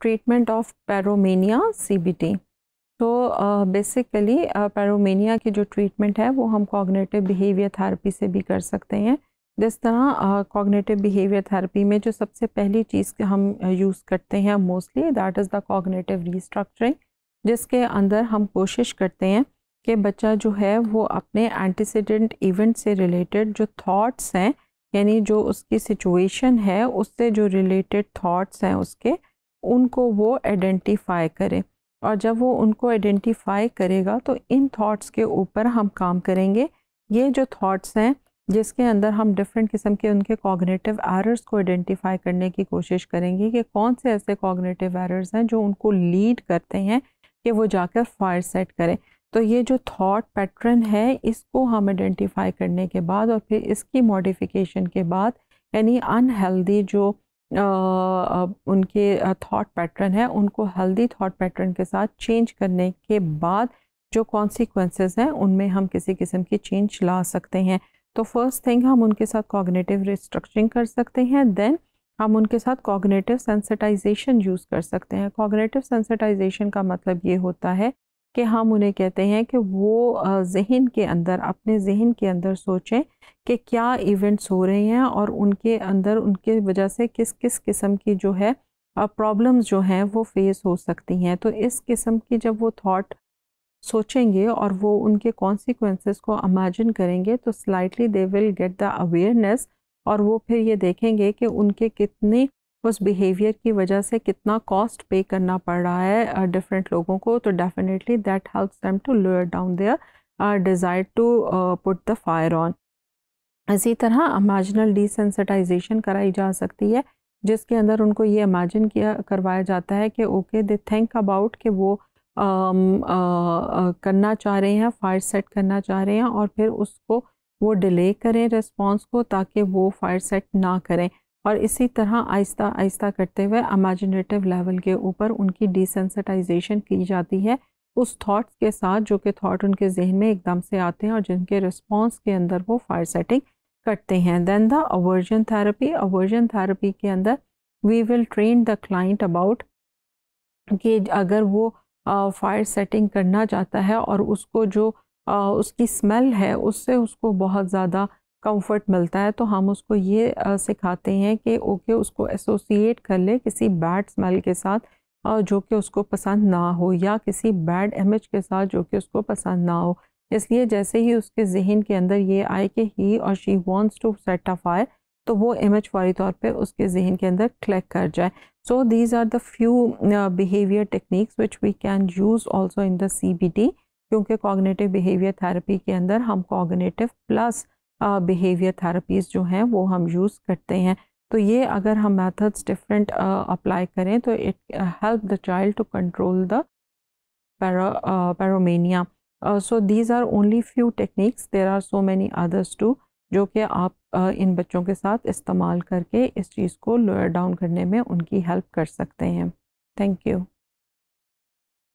Treatment of pyromania CBT तो basically pyromania की जो ट्रीटमेंट है, वो हम कॉग्नेटिव बिहेवियर थेरेपी से भी कर सकते हैं। जिस तरह कॉग्नेटिव बिहेवियर थेरेपी में जो सबसे पहली चीज़ के हम यूज़ करते हैं mostly that is the cognitive restructuring जिसके अंदर हम कोशिश करते हैं कि बच्चा जो है, वो अपने एंटीसीडेंट इवेंट से रिलेटेड जो थॉट्स हैं, यानी जो उसकी सिचुएशन है, उससे जो रिलेटेड थॉट्स हैं उसके उनको वो आइडेंटिफाई करे। और जब वो उनको आइडेंटिफाई करेगा तो इन थॉट्स के ऊपर हम काम करेंगे। ये जो थॉट्स हैं, जिसके अंदर हम डिफरेंट किस्म के उनके कॉग्नेटिव एरर्स को आइडेंटिफाई करने की कोशिश करेंगे कि कौन से ऐसे कॉग्नेटिव एरर्स हैं जो उनको लीड करते हैं कि वो जाकर फायर सेट करें। तो ये जो थॉट पैटर्न है, इसको हम आइडेंटिफाई करने के बाद और फिर इसकी मॉडिफिकेशन के बाद, यानी अनहेल्दी जो उनके थॉट पैटर्न है, उनको हेल्दी थॉट पैटर्न के साथ चेंज करने के बाद जो कॉन्सिक्वेंसेस हैं, उनमें हम किसी किस्म की चेंज ला सकते हैं। तो फ़र्स्ट थिंग हम उनके साथ कॉग्नेटिव रिस्ट्रक्चरिंग कर सकते हैं देन हम उनके साथ कॉग्नेटिव सेंसिटाइजेशन यूज़ कर सकते हैं। कॉग्नेटिव सेंसिटाइजेशन का मतलब ये होता है कि हम उन्हें कहते हैं कि वो जहन के अंदर, अपने जहन के अंदर सोचें कि क्या इवेंट्स हो रहे हैं और उनके अंदर, उनके वजह से किस किस किस्म की जो है प्रॉब्लम्स जो हैं वो फेस हो सकती हैं। तो इस किस्म की जब वो थॉट सोचेंगे और वो उनके कॉन्सिक्वेंसेस को इमेजिन करेंगे तो slightly they will get the awareness और वो फिर ये देखेंगे कि उनके कितने उस बिहेवियर की वजह से कितना कॉस्ट पे करना पड़ रहा है डिफरेंट uh, लोगों को तो definitely that helps them to lower down their desire to put the fire on इसी तरह इमेजिनल डिसेंसिटाइजेशन कराई जा सकती है जिसके अंदर उनको ये इमेजिन किया करवाया जाता है कि ओके दे थिंक अबाउट कि वो um, uh, करना चाह रहे हैं फायर सेट करना चाह रहे हैं और फिर उसको वो डिले करें रिस्पॉन्स को ताकि वो फायर सेट ना करें। और इसी तरह आहिस्ता आहिस्ता करते हुए इमेजिनेटिव लेवल के ऊपर उनकी डिसेंसिटाइजेशन की जाती है। उस थॉट्स के साथ जो कि थॉट उनके जहन में एकदम से आते हैं और जिनके रिस्पॉन्स के अंदर वो फायर सेटिंग करते हैं। Then the aversion therapy aversion therapy के अंदर we will train the client about कि अगर वो फायर सेटिंग करना चाहता है और उसको जो आ, उसकी स्मेल है उससे उसको बहुत ज़्यादा कंफर्ट मिलता है तो हम उसको ये सिखाते हैं कि ओके, उसको एसोसिएट कर ले किसी बैड स्मेल के साथ जो कि उसको पसंद ना हो या किसी बैड इमेज के साथ जो कि उसको पसंद ना हो। इसलिए जैसे ही उसके जहन के अंदर ये आए कि ही और she wants to set a fire तो वो इमेज फौरी तौर पे उसके जहन के अंदर क्लिक कर जाए। So these are the few behaviour techniques which we can use also in the C क्योंकि कॉग्नेटिव बिहेवियर थेरेपी के अंदर हम कॉग्नेटिव प्लस बिहेवियर थेरेपीज़ जो हैं वो हम यूज़ करते हैं। तो ये अगर हम मेथड्स डिफरेंट अप्लाई करें तो it help the child to control the pyromania so these are only few techniques there are so many others too जो कि आप uh, इन बच्चों के साथ इस्तेमाल करके इस चीज़ को लोअर डाउन करने में उनकी हेल्प कर सकते हैं। Thank you